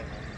Okay.